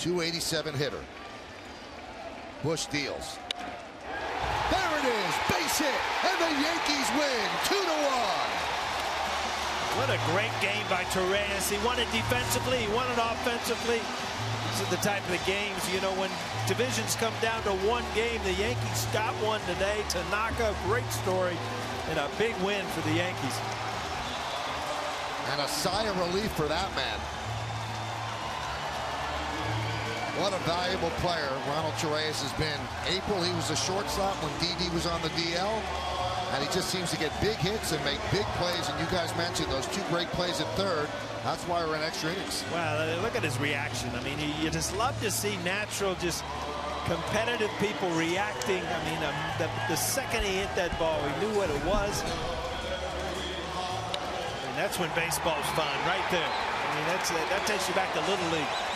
287 hitter. Bush deals. There it is, base hit, and the Yankees win two to one. What a great game by Torreyes. He won it defensively, he won it offensively. These are the type of the games, you know, when divisions come down to one game, the Yankees got one today. Tanaka, great story, and a big win for the Yankees. And a sigh of relief for that man. What a valuable player Ronald Torreyes has been. April, he was a shortstop when Didi was on the DL. And he just seems to get big hits and make big plays. And you guys mentioned those two great plays at third. That's why we're in extra innings. Well, look at his reaction. I mean, you just love to see natural, just competitive people reacting. I mean, um, the, the second he hit that ball, he knew what it was. And that's when baseball's fun, right there. I mean, that's, that takes you back to Little League.